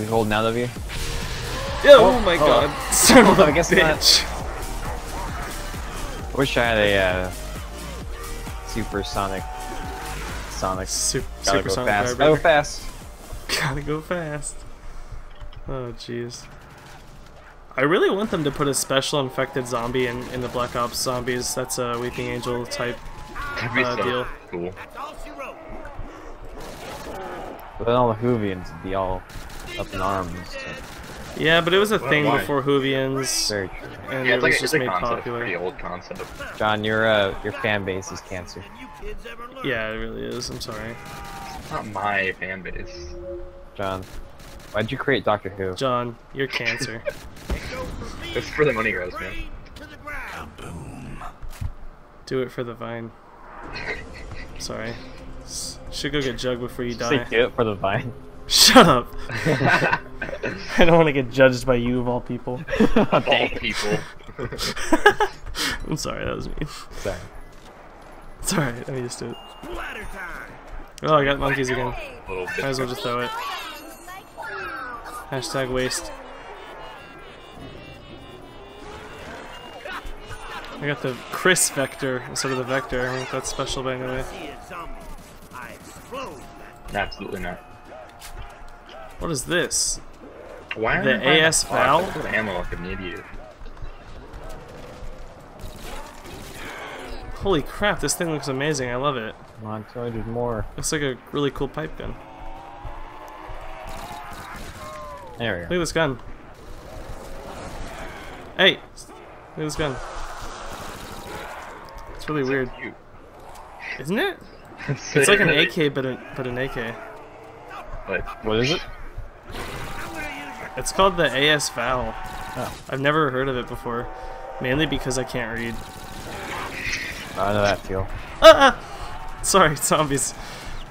We holding out of you? Oh, my oh. god. Son of a I guess not. bitch. Wish I had a uh, supersonic Sonic. Super, Gotta super go sonic fast. vibrator. Go fast. Gotta go fast. Oh, jeez. I really want them to put a special infected zombie in, in the Black Ops zombies. That's a Weeping Angel type That'd uh, so deal. cool. But then all the Whovians would be all up in arms. so Yeah, but it was a Well, thing why? before Whovians, Very true. and Yeah, it it's like was it's just a made concept. popular. Pretty old concept. John, your uh, your fan base is cancer. Yeah, it really is. I'm sorry. It's not my fan base. John, why'd you create Doctor Who? John, you're cancer. It's for the money grows, man. Do it for the vine. Sorry. Should go get Jug before you Say die. do it for the vine. Shut up! I don't want to get judged by you of all people. All people. I'm sorry, that was me. Sorry. It's alright, let me just do it. Oh, I got monkeys again. Little Might as well just throw it. Hashtag waste. I got the KRISS Vector instead of the Vector. I think that's special by the way. Absolutely not. What is this? Why The AS spots? Val? I put ammo like an idiot. Holy crap, this thing looks amazing. I love it. Come on, Troy, there's more. Looks like a really cool pipe gun. There we Look at this gun. Hey! Look at this gun. It's really weird, Cute. isn't it? It's like an AK, but, a, but an AK. But What is it? It's called the AS Val. Oh. I've never heard of it before, mainly because I can't read. I know that feel. Ah! ah! Sorry, zombies.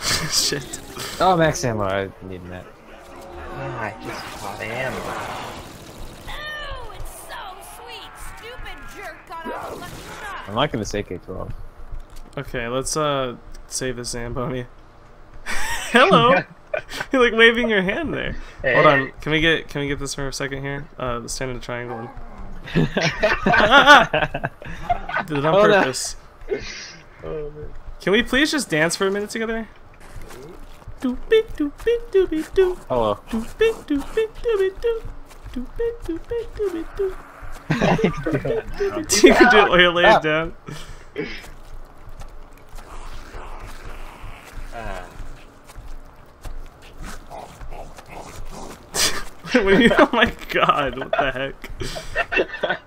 Shit. Oh, max ammo. I need that. I just bought ammo. Oh, it's so sweet. Stupid jerk got off a lucky shot. I'm liking this AK-12. Okay, let's uh save this Zamboni. Hello. You're like waving your hand there. Hey. Hold on. Can we get can we get this for a second here? Uh, let's stand in a triangle. And... Did it on Oh, no. purpose. Oh, man. Can we please just dance for a minute together? Doopy doopy doopy doo. Hello. Doopy doopy doopy doo. Doopy doopy doopy doo. You can do it while you're laying Ah. down. Ah. What do you- oh my god, what the heck?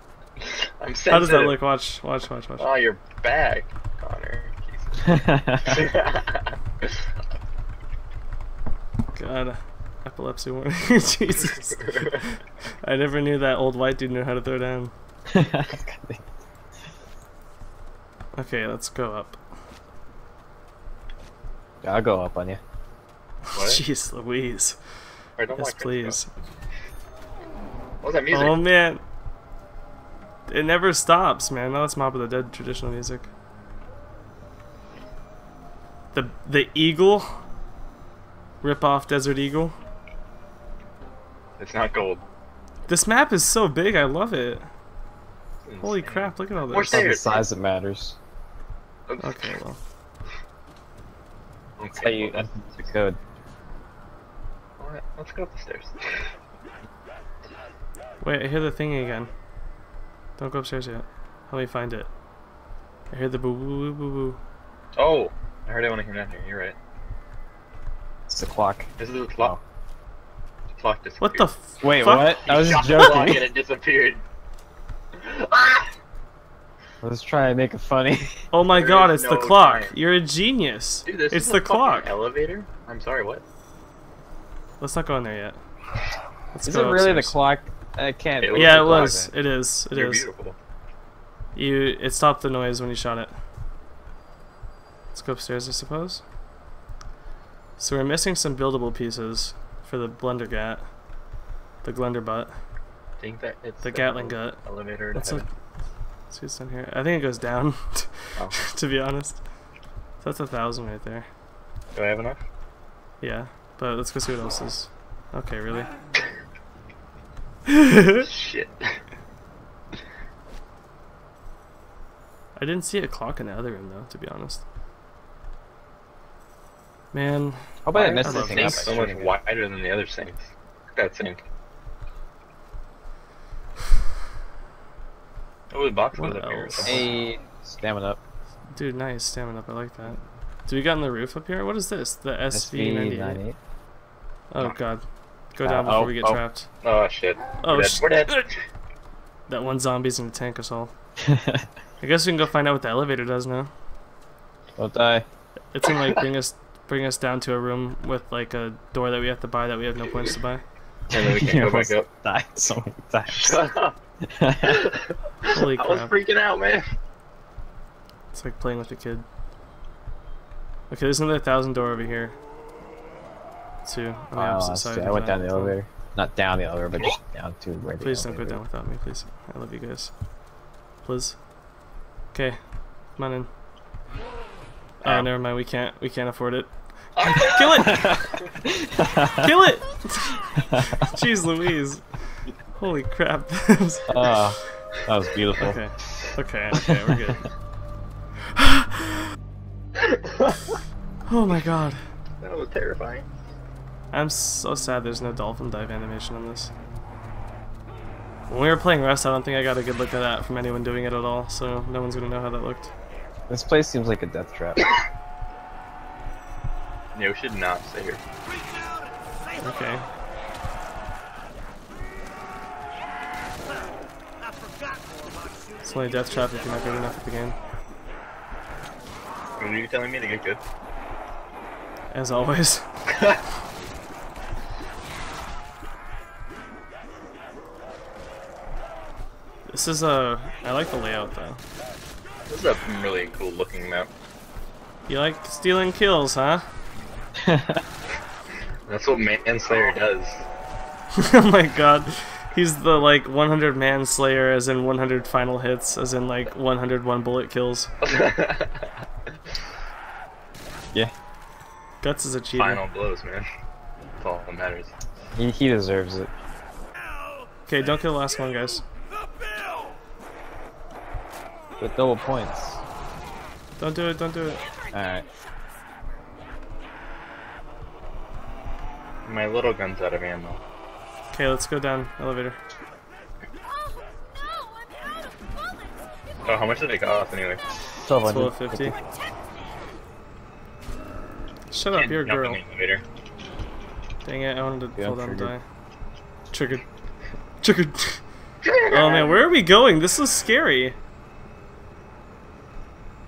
I'm How does that look? Watch, watch, watch, watch. Oh, you're back, Connor. God, epilepsy warning. Jesus. I never knew that old white dude knew how to throw down. Okay, let's go up. I'll go up on you. What? Jeez Louise. I don't Yes, like please. stuff. What was that music? Oh man. It never stops, man. Now it's Mob of the Dead traditional music. The the Eagle. Rip off Desert Eagle. It's not gold. This map is so big, I love it. Holy crap, look at all More this. It's not the stairs. size that matters. Okay, well. That's how you, that's the code. Alright, let's go up the stairs. Wait, I hear the thing again. Don't go upstairs yet. Help me find it. I hear the boo boo boo boo boo. Oh, I heard I want to hear down here. You're right. It's the clock. This is the clock. Oh. The clock disappeared. What the f- Wait, fuck? what? I was You just shot the clock and joking. it disappeared. Ah! Let's try and make it funny. Oh my There god, is it's the clock. time. You're a genius. Dude, this it's is the a clock. Elevator? I'm sorry, what? Let's not go in there yet. Let's Is it really the clock? I can't. It Yeah, the it clock, was. It is. It You're is. beautiful. You. It stopped the noise when you shot it. Let's go upstairs, I suppose. So we're missing some buildable pieces for the blender gat, the glender butt. I think that it's The Gatling gut. elevator. to What's up? heaven. Let's see what's down here. I think it goes down. Oh. to be honest, so that's a thousand right there. Do I have enough? Yeah, but let's go see what else is Okay, really? Shit. I didn't see a clock in the other room though, to be honest. Man, How about I Why messed are this the thing up? so much wider than the other sinks? That sink. Oh, the box What was up here. else? somewhere. Hey, stamina up. dude, nice stamina up. I like that. Do we got on the roof up here? What is this? The SV98. SV98. Oh god. Go Uh, down before oh, we get oh. trapped. Oh shit. Oh, We're dead. We're dead. That one zombie's in the tank us all. I guess we can go find out what the elevator does now. Don't die. It's gonna like bring us bring us down to a room with like a door that we have to buy that we have no points to buy. And then we can You go back up. Died so many times. Shut up. Holy I was freaking out, man. It's like playing with a kid. Okay, there's another thousand door over here. Two on the Oh, opposite I side. I went down the tunnel. elevator. Not down the elevator, but just down to where the Please don't go down without me, please. I love you guys. Please. Okay, come on in. Oh, Ow. never mind. We can't. We can't afford it. Kill it! Kill it! Jeez Louise. Holy crap. That Oh, that was beautiful. okay. Okay, okay, we're good. oh my god. That was terrifying. I'm so sad there's no dolphin dive animation on this. When we were playing Rust, I don't think I got a good look at that from anyone doing it at all, so no one's gonna know how that looked. This place seems like a death trap. Yeah, we should not stay here. Okay. It's only a death trap if you're not good enough at the game. When are you telling me to get good? As always. This is a. I like the layout though. This is a really cool looking map. You like stealing kills, huh? That's what Manslayer does. oh my god. He's the like 100 Manslayer, as in 100 final hits, as in like 101 bullet kills. yeah, Guts is a cheater. Final blows, man. That's all that matters. he, he deserves it. Okay, don't kill the last one, guys. With double points. Don't do it, don't do it. Alright. My little gun's out of ammo. Okay, let's go down. Elevator. Oh, no, out of. Oh, how much did it cost anyway? 1250. Shut up, Can't you're a girl. elevator. Dang it, I wanted to Yeah, fall down and die. triggered. Triggered. Triggered. Oh man, where are we going? This is scary.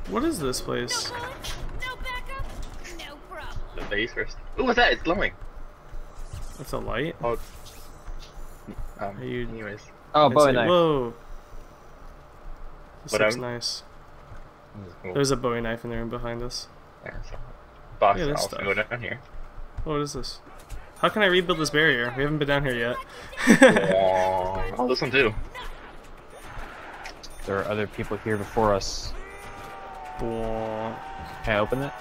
What is this place? No no backup, no problem. The base first. Ooh, what's that? It's glowing. It's a light? Oh. Um, Are you- anyways. Oh, It's bowie like- knife. Whoa. This But looks I'm- nice. Cool. There's a Bowie knife in the room behind us. Yeah, so- Box, Look this stuff. go down here. What is this? How can I rebuild this barrier? We haven't been down here yet. Oh, this one too. There are other people here before us. Bwah. Can I open it?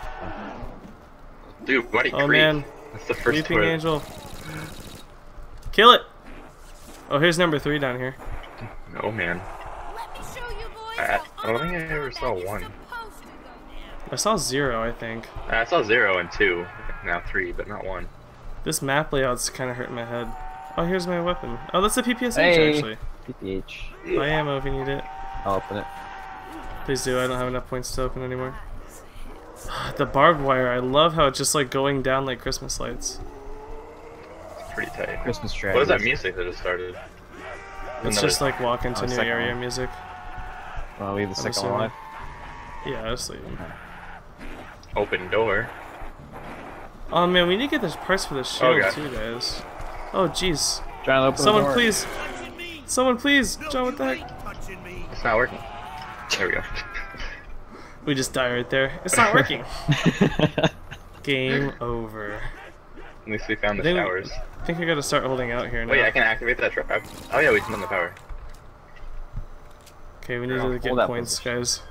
Dude, Bloody oh Creek. man, That's the first Weeping toilet. Angel. Kill it! Oh, here's number three down here. Oh man. Let me show you boys uh, oh, I, I don't think I ever saw one. is supposed to go down. I saw zero, I think. I saw zero and two. Now three, but not one. This map layout's kind of hurting my head. Oh, here's my weapon. Oh, that's a PPSH, Hey. actually. PPH. Buy ammo if you need it. I'll open it. Please do, I don't have enough points to open anymore. the barbed wire, I love how it's just like going down like Christmas lights. It's pretty tight. Christmas tree. What is that music that just started? It's Another- just like walk into Oh, new area one. music. Want to leave the I'm second one assuming. alive? Yeah, just leave 'em. open door. Oh man, we need to get those parts for the shield God. too, guys. Oh jeez. Trying to open Someone the door. please. Someone please. John, what the heck? It's not working. There we go. We just die right there. It's not working. Game over. At least we found the I think, showers. I think I gotta start holding out here now. Wait, I can activate that trap. Oh yeah, we turned on the power. Okay, we need Hold to get points, position. guys.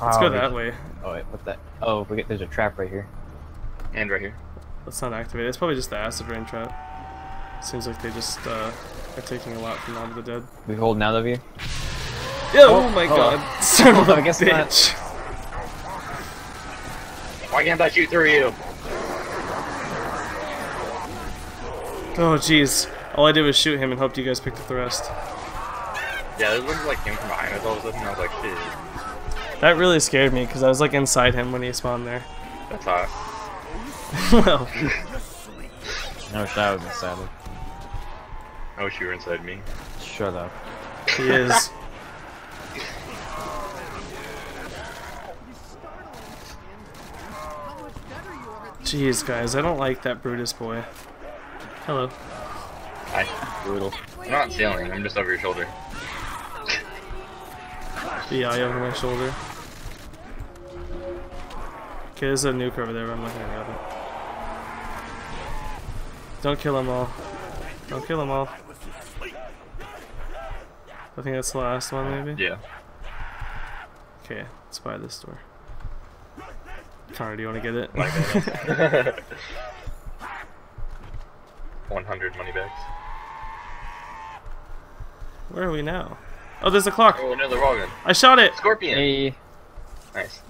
Let's Oh, go that way. Oh wait, what that? Oh, we get, there's a trap right here. And right here. Let's not activate it. It's probably just the acid rain trap. Seems like they just uh, are taking a lot from Dawn of the Dead. We hold now of you. Oh, oh, my oh. god. Son of oh, a I guess not. bitch. Why can't I shoot through you? Oh jeez. All I did was shoot him and hoped you guys picked up the rest. Yeah, it looked like came from behind us all of a sudden. I was like, shit. That really scared me because I was like inside him when he spawned there. That's hot. well, I wish I was inside him. Oh, I wish you were inside me. Shut up. he is. Jeez, guys, I don't like that Brutus boy. Hello. Hi. Brutal. I'm not stealing. I'm just over your shoulder. The eye over my shoulder. Okay, there's a nuke over there, but I'm not gonna grab it. Don't kill them all. Don't kill them all. I think that's the last one, maybe? Yeah. Okay, let's buy this door. Connor, do you want to get it? 100 money bags. Where are we now? Oh, there's a clock! Oh, another Rogan. I shot it! Scorpion. Hey. Nice.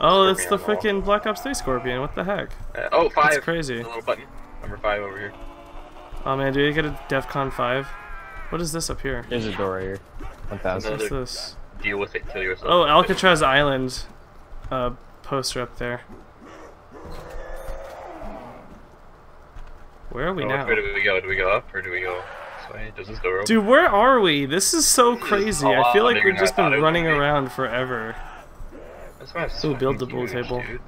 Oh, it's the Scorpion freaking Black Ops 3 Scorpion. What the heck? Uh, oh, five. That's crazy. The little button. Number five over here. Oh man, do you get a DEFCON 5? What is this up here? There's a door right here. 1000. What's this? Deal with it. Kill yourself. Oh, Alcatraz Island uh, poster up there. Where are we Oh, now? Where do we go? Do we go up or do we go this way? Does this door open? Dude, where are we? This is so crazy. I feel like we've just been it would running be. around forever. This one's Ooh, build the huge, table. dude.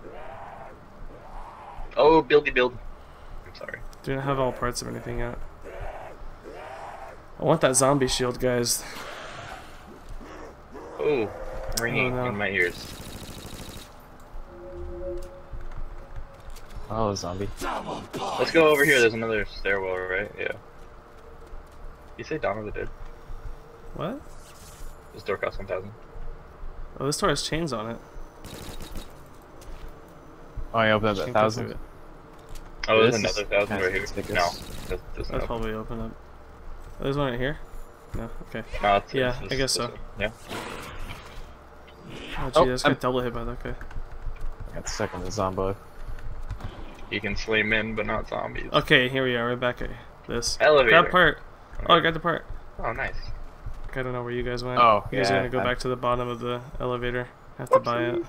Oh, buildy build. I'm sorry. Do not have all parts of anything yet. I want that zombie shield, guys. Oh, ringing Oh, no. in my ears. Oh, zombie. Let's go over here. There's another stairwell, right? Yeah. You say Dawn of the Dead? What? This door costs 1,000. Oh, this door has chains on it. Oh, I opened up Can't that go thousand. Oh, there's This another thousand right here. No, that doesn't That's open. probably open up. Oh, there's one right here? No, okay. No, it's, Yeah, it's I guess so. Yeah. Oh, gee, Oh, that's I'm- got double hit by that. guy. I got stuck in the zombie. You can slay men, but not zombies. Okay, here we are. Right back at this. Elevator. Grab part. Oh, I got the part. Oh, nice. I don't know where you guys went. Oh, you guys are gonna go I- back to the bottom of the elevator. Have to buy it.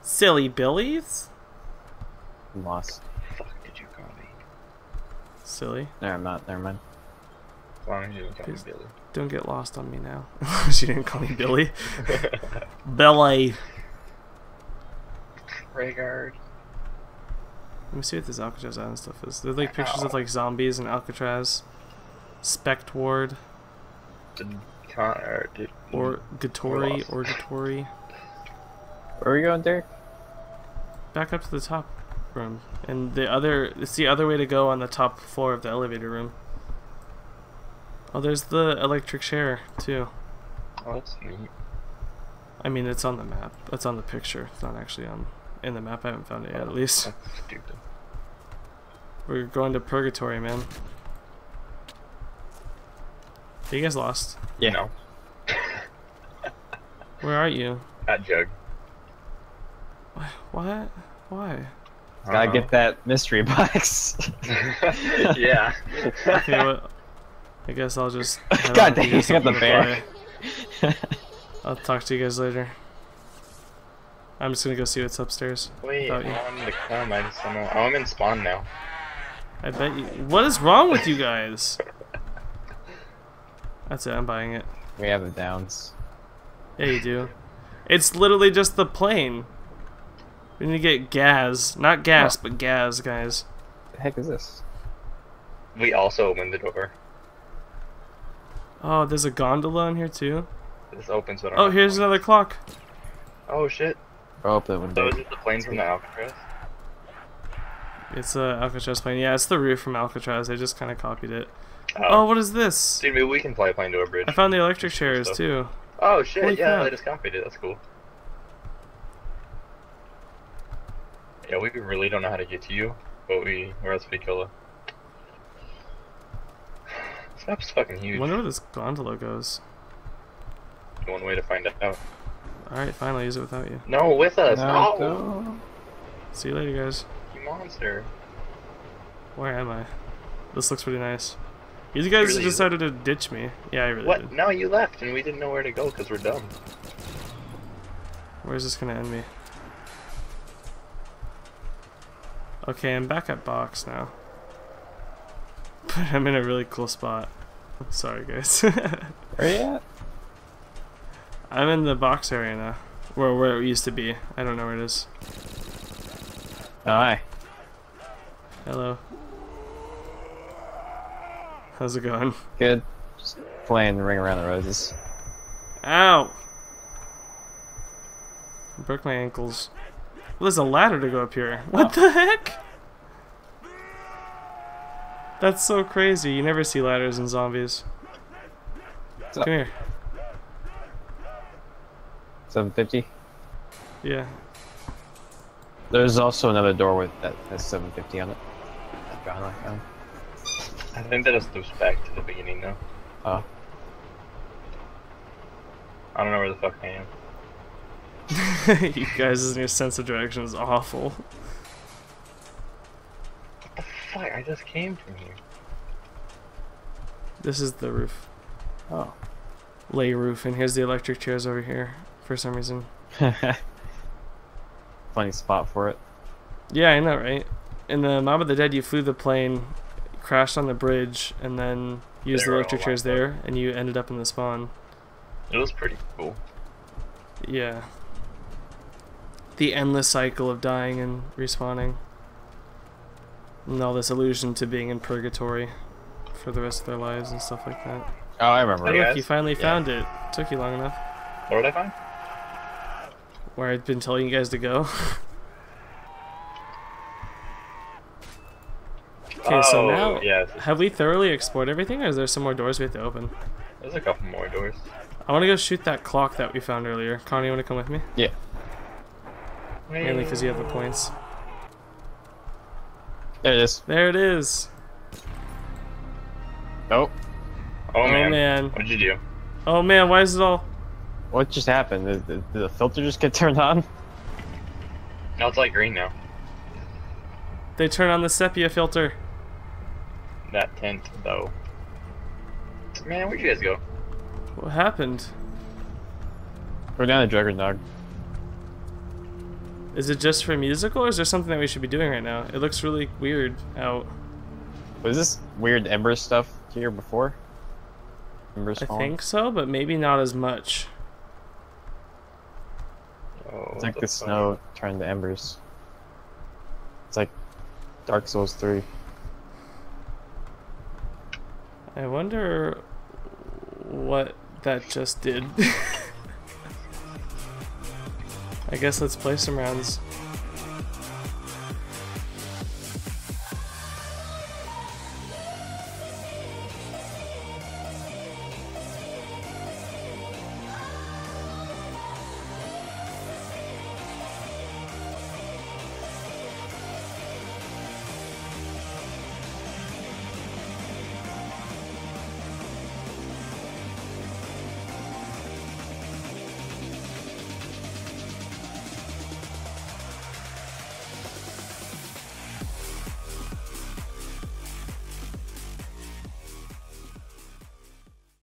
Silly Billies. I'm lost. Fuck did you call me? Silly. No, I'm not. Never mind. As long as you didn't call me Please. Billy. Don't get lost on me now. she didn't call me Billy. Billy. Rhaegar. Let me see what this Alcatraz Island stuff is. There's like pictures of like zombies and Alcatraz, Spect Ward, or did or Gatori, or Gatori. Where are we going, Derek? Back up to the top room. And the other, it's the other way to go on the top floor of the elevator room. Oh, there's the electric chair too. Oh, that's neat. I mean, it's on the map. It's on the picture. It's not actually on in the map. I haven't found it yet. At oh, least That's stupid. we're going to purgatory, man. Are you guys lost? You know, Where are you? At jug. What? Why? Gotta Uh-oh. get that mystery box. yeah. Okay, what? I guess I'll just. God out. dang, You got the bear. I'll talk to you guys later. I'm just gonna go see what's upstairs. Wait, I you. want him to come. I just don't know. Oh, I'm in spawn now. I bet you. What is wrong with you guys? That's it. I'm buying it. we have the downs. Yeah, you do. It's literally just the plane. We need to get gas, not gas, but gas, guys. The heck is this? We also opened the door. Oh, there's a gondola in here too. This opens, but Oh, here's going. another clock. Oh shit. Oh, up that So window. is it the plane from the Alcatraz? It's a Alcatraz plane. Yeah, it's the roof from Alcatraz. They just kind of copied it. Oh, Oh, what is this? dude, maybe we can fly a plane to a bridge. I found the electric chairs Stuff. too. Oh shit! Holy yeah, crap. they just copied it. That's cool. Yeah, we really don't know how to get to you, but we we're at Spicula. This map's fucking I huge. wonder where this gondola goes. One way to find out. Alright, fine, I'll use it without you. No, with us. No, No, no. See you later, guys. you monster. Where am I? This looks pretty nice. You guys Really? decided to ditch me. Yeah, I really What? did. No, you left, and we didn't know where to go because we're dumb. Where's this gonna end me? Okay, I'm back at box now. But I'm in a really cool spot. Sorry, guys. Where you at? I'm in the box area now. Where, where it used to be. I don't know where it is. Oh, hi. Hello. How's it going? Good. Just playing the Ring Around the Roses. Ow! I broke my ankles. Well, there's a ladder to go up here. What oh. the heck? That's so crazy. You never see ladders in zombies. What's up? Come here. 750. Yeah. There's also another door with that has 750 on it. I think that just loops back to the beginning now. Oh. I don't know where the fuck I am. you guys' and your sense of direction is awful. What the fuck? I just came from here. This is the roof. Oh. Lay roof, and here's the electric chairs over here for some reason. Funny spot for it. Yeah, I know, right? In the Mob of the Dead, you flew the plane, crashed on the bridge, and then used They the electric chairs locked up. there, and you ended up in the spawn. It was pretty cool. Yeah. The endless cycle of dying and respawning. And all this allusion to being in purgatory for the rest of their lives and stuff like that. Oh, I remember. Look, you finally Yeah. found it. Took you long enough. What did I find? Where I'd been telling you guys to go. Okay, so oh, now- yeah, have we thoroughly explored everything, or is there some more doors we have to open? there's a couple more doors. I want to go shoot that clock that we found earlier. Connie, you want to come with me? Yeah. Mainly because you have the points. There it is. There it is. Nope. Oh, Oh man. man. What'd you do? Oh man, why is it all? What just happened? Did, did, did the filter just get turned on? No, it's like green now. They turn on the sepia filter. That tent, though. Man, where'd you guys go? What happened? We're down to Juggernog. Is it just for musical, or is there something that we should be doing right now? It looks really weird out. Was this weird Ember stuff here before? Ember I spawn? think so, but maybe not as much. Oh, It's like what the fuck? snow turned to embers. It's like Dark Souls 3. I wonder what that just did. I guess let's play some rounds.